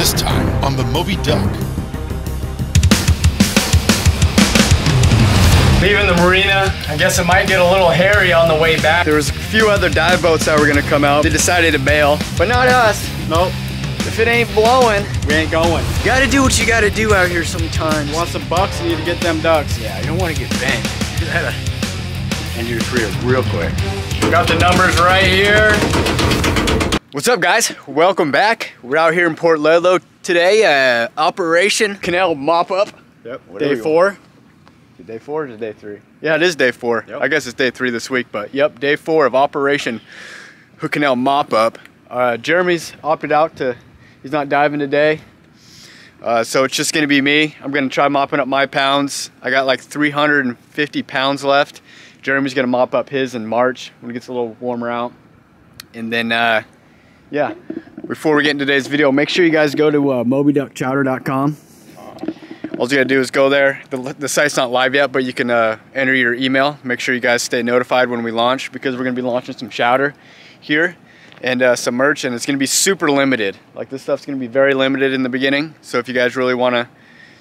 This time on the Moby Duck. Leaving the marina. I guess it might get a little hairy on the way back. There was a few other dive boats that were gonna come out. They decided to bail, but not us. Nope, If it ain't blowing, we ain't going. you gotta do what you gotta do out here sometimes. You want some bucks, you need to get them ducks. Yeah, you don't want to get bent. You gotta end your career real quick. Got the numbers right here. What's up, guys? Welcome back. We're out here in Port Ludlow today. Uh, Operation Canal Mop Up. Yep, day four. Is it day four or is it day three? Yeah, it is day four. Yep. I guess it's day three this week, but yep, day four of Operation Hood Canal Mop Up. Uh, Jeremy's opted out to, he's not diving today. Uh, so it's just gonna be me. I'm gonna try mopping up my pounds. I got like 350 pounds left. Jeremy's gonna mop up his in March when it gets a little warmer out. And then, uh, yeah, before we get into today's video, make sure you guys go to uh, mobyduckchowder.com. All you gotta do is go there. The, the site's not live yet, but you can uh, enter your email. Make sure you guys stay notified when we launch because we're gonna be launching some chowder here and uh, some merch, and it's gonna be super limited. Like this stuff's gonna be very limited in the beginning. So if you guys really wanna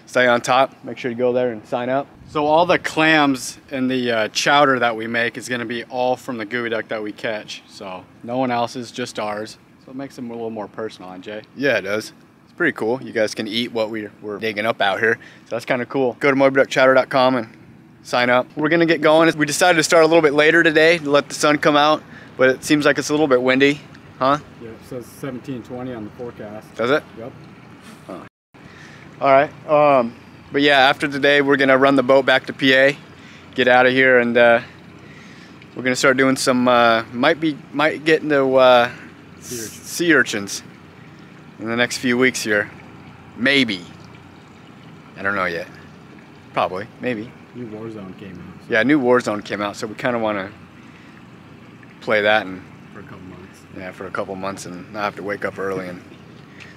stay on top, make sure you go there and sign up. So all the clams and the uh, chowder that we make is gonna be all from the geoduck that we catch. So no one else's, just ours. So it makes them a little more personal, huh, Jay. Yeah, it does. It's pretty cool. You guys can eat what we're, we're digging up out here. So that's kind of cool. Go to mobyduckchowder.com and sign up. We're gonna get going. We decided to start a little bit later today to let the sun come out, but it seems like it's a little bit windy, huh? Yeah, it says 1720 on the forecast. Does it? Yep. All right. Um, but yeah, after today, we're gonna run the boat back to PA, get out of here, and uh, we're gonna start doing some. Uh, might be might get into uh, Sea urchins. sea urchins in the next few weeks here. Maybe. I don't know yet. Probably. Maybe. New Warzone came out Yeah, new Warzone came out, so we kind of want to play that and for a couple months. yeah for a couple months and not have to wake up early and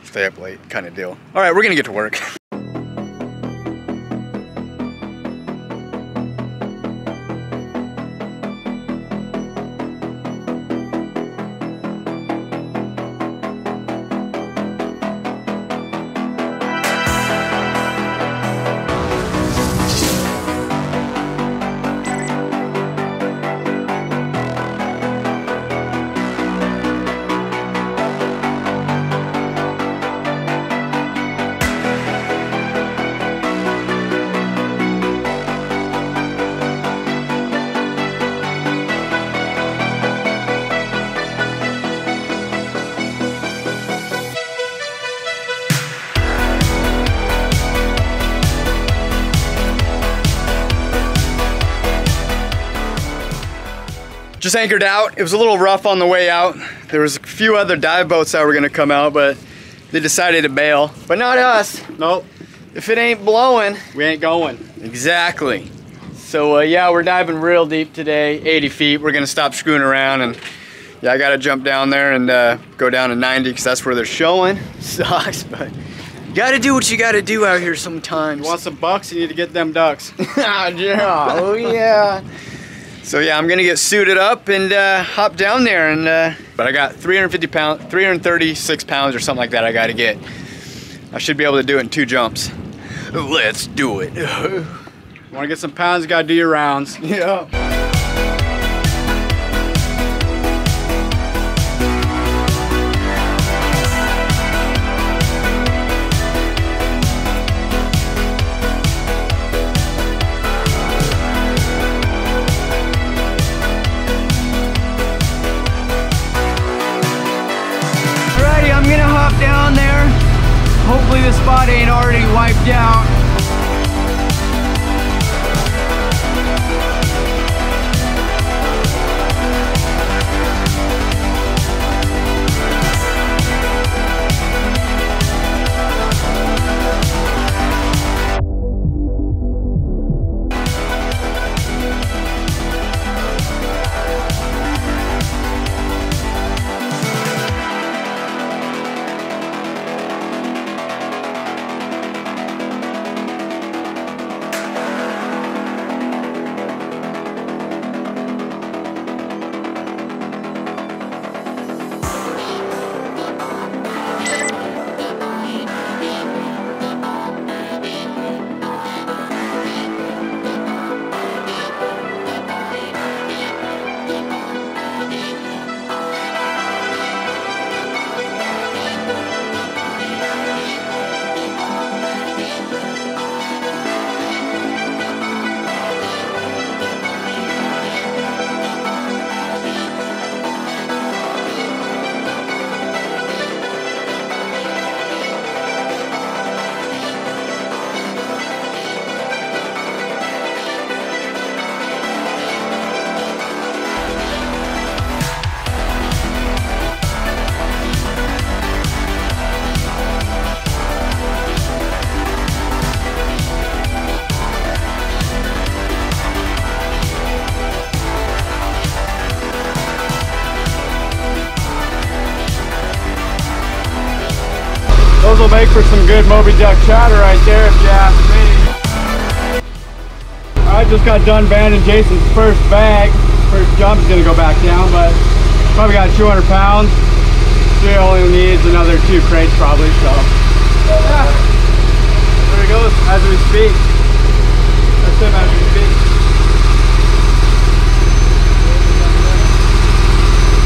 stay up late kind of deal. All right, we're gonna get to work. just anchored out. It was a little rough on the way out. There was a few other dive boats that were gonna come out, but they decided to bail. But not us. Nope, If it ain't blowing. we ain't going. Exactly. So uh, yeah, we're diving real deep today, 80 feet. We're gonna stop screwing around and yeah, I gotta jump down there and uh, go down to 90 because that's where they're showing. Sucks, but you gotta do what you gotta do out here sometimes. You want some bucks, you need to get them ducks. yeah, oh yeah. So yeah, I'm gonna get suited up and uh, hop down there, and uh, but I got 350 pounds, 336 pounds or something like that. I got to get. I should be able to do it in two jumps. Let's do it. Want to get some pounds, you gotta do your rounds. yeah. Hopefully the spot ain't already wiped out. Make for some good Moby Duck chowder right there if you ask me. I just got done banding Jason's first bag. First jump's gonna go back down, but probably got 200 pounds. Still only needs another two crates probably, so. Yeah. There he goes, as we speak. That's him as we speak.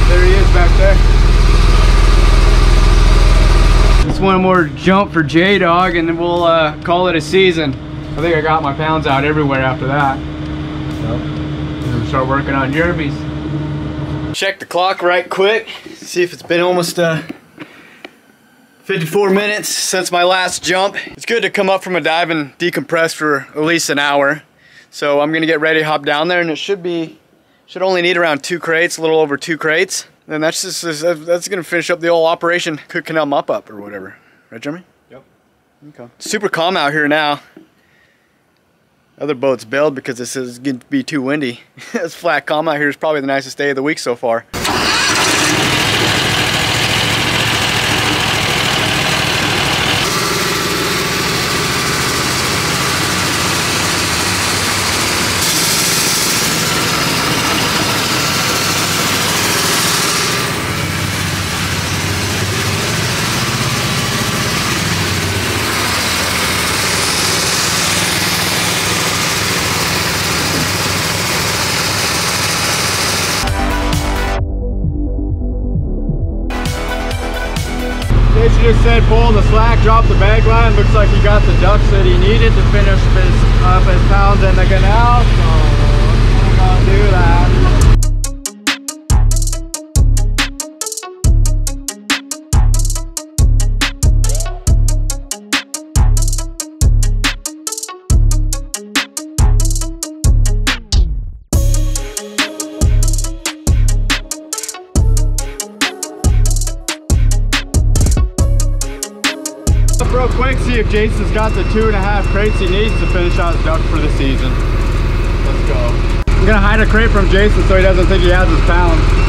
There he is back there. Just one more jump for J-Dog and then we'll uh, call it a season. I think I got my pounds out everywhere after that. So, start working on Jeremy's. Check the clock right quick. See if it's been almost uh, 54 minutes since my last jump. It's good to come up from a dive and decompress for at least an hour. So I'm gonna get ready to hop down there and it should be, should only need around two crates, a little over two crates. And that's just, that's gonna finish up the old Operation Hood Canal Mop Up or whatever. Right, Jeremy? Yep. Okay. Super calm out here now. Other boats bailed because this is going to be too windy. this flat calm out here is probably the nicest day of the week so far. Jason just said pull the slack, drop the bag line. Looks like he got the ducks that he needed to finish his, up his pounds in the canal. So we're gonna do that. Up real quick, see if Jason's got the two and a half crates he needs to finish out his duck for the season. Let's go. I'm gonna hide a crate from Jason so he doesn't think he has his pounds.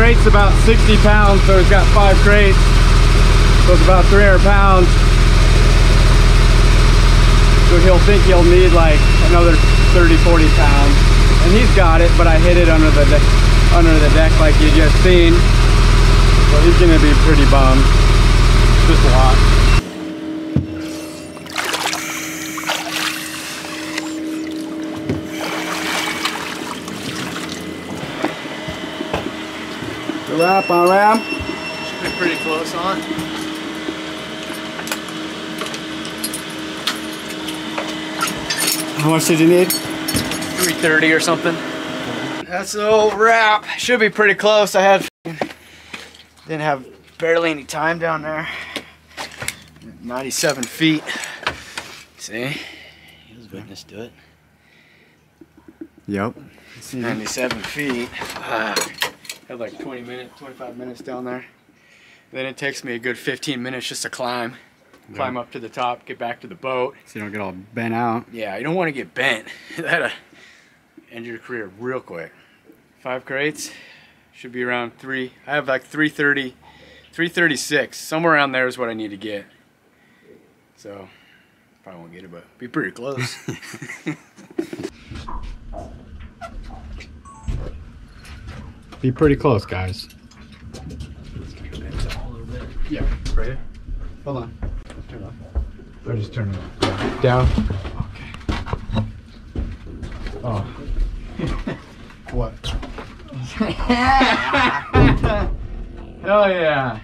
Crate's about 60 pounds, so he's got five crates. So it's about 300 pounds. So he'll think he'll need like another 30, 40 pounds. And he's got it, but I hid it under the de- under the deck like you just seen. So he's gonna be pretty bummed. Just a lot. The wrap on ram. Should be pretty close on. How much did you need? 330 or something. That's the old wrap. Should be pretty close. I had didn't have barely any time down there. 97 feet. See? He was witness to it. Yep. 97 feet. Fuck. Had like 20 minutes, 25 minutes down there. Then it takes me a good 15 minutes just to climb. Climb up to the top, get back to the boat. So you don't get all bent out. Yeah, you don't want to get bent. That'll uh, end your career real quick. Five crates should be around three. I have like 330, 336. Somewhere around there is what I need to get. So probably won't get it, but be pretty close. Be pretty close, guys. yeah, right here. Hold on. Turn off. Or just turn it down. Okay. Oh. what? Hell yeah.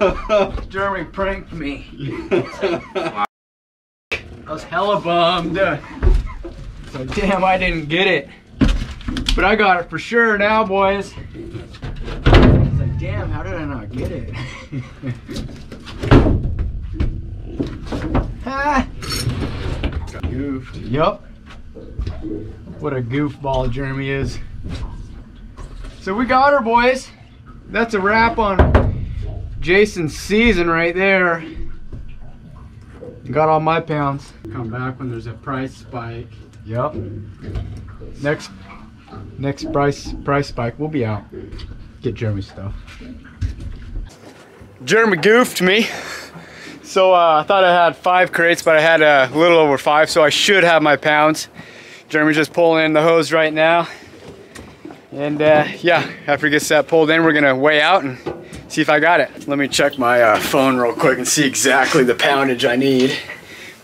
Jeremy pranked me. I was hella bummed. So damn, I didn't get it. But I got it for sure now, boys. I was like, damn, how did I not get it? Ah. Goofed. Yup. What a goofball Jeremy is. So we got her, boys. that's a wrap on Jason's season right there. Got all my pounds. Come back when there's a price spike. Yep. Next next price price spike, we'll be out. Get Jeremy stuff. Jeremy goofed me. So uh, I thought I had five crates, but I had a little over five, so I should have my pounds. Jeremy's just pulling in the hose right now. And uh, yeah, after he gets that pulled in, we're gonna weigh out and see if I got it. Let me check my uh, phone real quick and see exactly the poundage I need.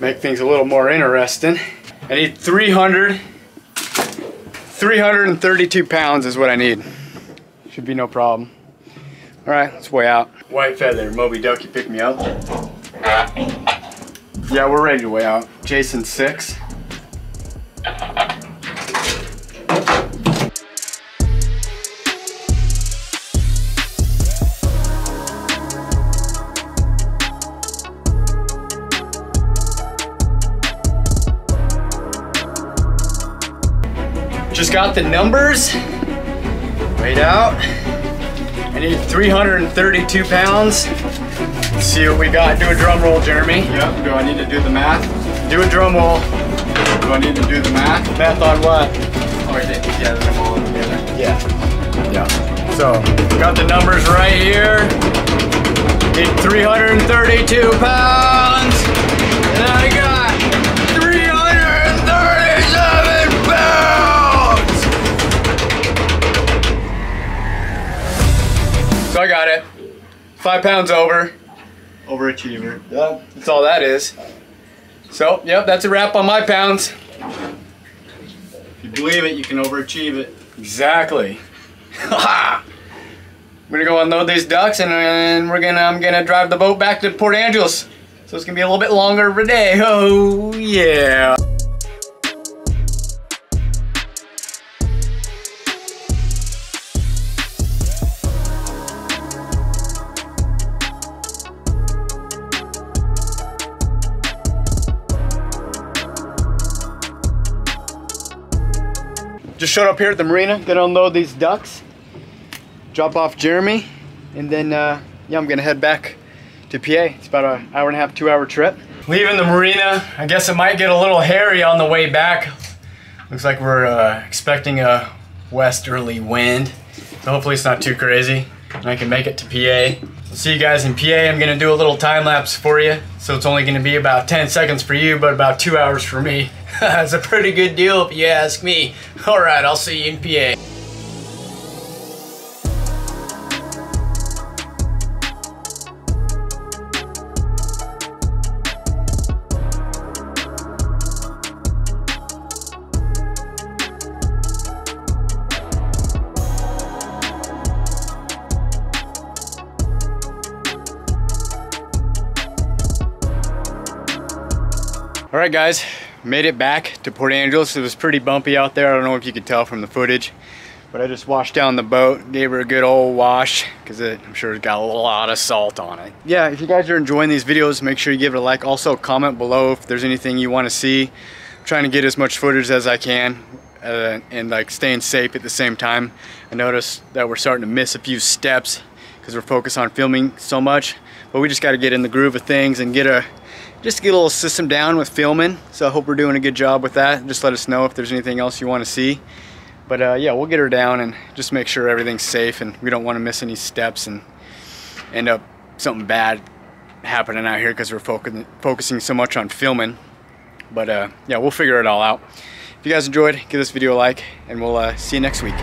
Make things a little more interesting. I need 300, 332 pounds is what I need. Should be no problem. All right, let's weigh out. White feather, Moby Duck, you pick me up. Yeah, we're ready to weigh out. Jason six. Just got the numbers. Weighed out. I need 332 pounds. Let's see what we got. Do a drum roll, Jeremy. Yep, do I need to do the math? Do a drum roll. Do I need to do the math? Math on what? Or is it together them all together? Yeah. Yeah. So, got the numbers right here. Need 332 pounds. Five pounds over. Overachiever. Yeah, that's all that is. So, yep, that's a wrap on my pounds. If you believe it, you can overachieve it. Exactly. I'm gonna go unload these ducks and then we're gonna I'm gonna drive the boat back to Port Angeles. So it's gonna be a little bit longer of a day. Oh yeah. Showed up here at the marina, gonna unload these ducks, drop off Jeremy, and then uh, yeah, I'm gonna head back to PA. It's about an hour and a half, two hour trip. Leaving the marina, I guess it might get a little hairy on the way back. Looks like we're uh, expecting a westerly wind, so hopefully it's not too crazy and I can make it to PA. See you guys in PA. I'm gonna do a little time lapse for you, so it's only gonna be about 10 seconds for you, but about two hours for me. That's a pretty good deal if you ask me. All right, I'll see you in PA. All right, guys, made it back to Port Angeles. It was pretty bumpy out there. I don't know if you could tell from the footage, but I just washed down the boat, gave her a good old wash because I'm sure it's got a lot of salt on it. Yeah, if you guys are enjoying these videos, make sure you give it a like. Also, comment below if there's anything you want to see. I'm trying to get as much footage as I can uh, and like staying safe at the same time. I noticed that we're starting to miss a few steps because we're focused on filming so much, but we just got to get in the groove of things and get a just get a little system down with filming. So I hope we're doing a good job with that. Just let us know if there's anything else you want to see. But uh, yeah, we'll get her down and just make sure everything's safe and we don't want to miss any steps and end up something bad happening out here because we're focusing focusing so much on filming. But uh, yeah, we'll figure it all out. If you guys enjoyed, give this video a like and we'll uh, see you next week.